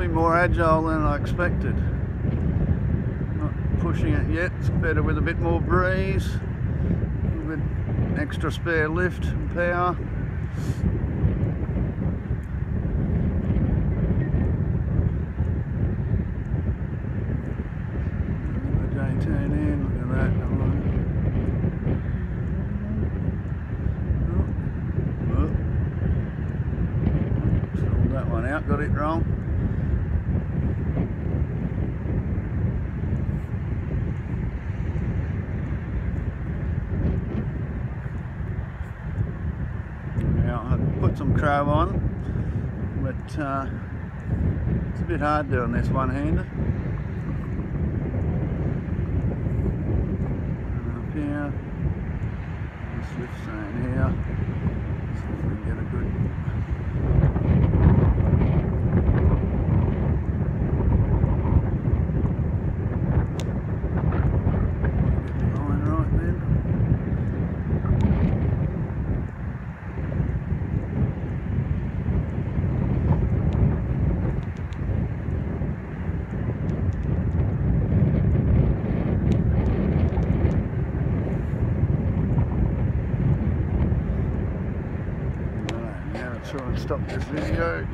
probably more agile than I expected. Not pushing it yet, it's better with a bit more breeze, with extra spare lift and power. J10 in, look at that. Oh, oh. that one out, got it wrong. Now I put some crow on, but uh, it's a bit hard doing this one-handed. Up here, this lift zone here, see if we can get a good try and stop this video.